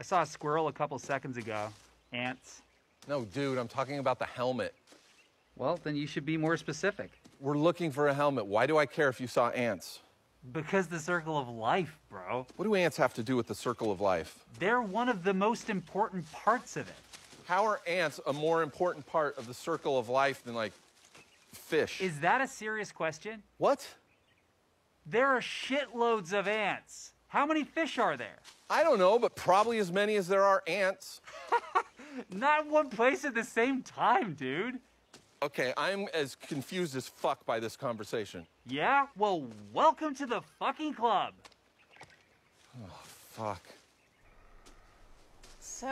I saw a squirrel a couple seconds ago. Ants. No, dude, I'm talking about the helmet. Well, then you should be more specific. We're looking for a helmet. Why do I care if you saw ants? Because the circle of life, bro. What do ants have to do with the circle of life? They're one of the most important parts of it. How are ants a more important part of the circle of life than like fish? Is that a serious question? what? There are shitloads of ants. How many fish are there? I don't know, but probably as many as there are ants. Not in one place at the same time, dude. Okay, I'm as confused as fuck by this conversation. Yeah? Well, welcome to the fucking club. Oh, fuck. So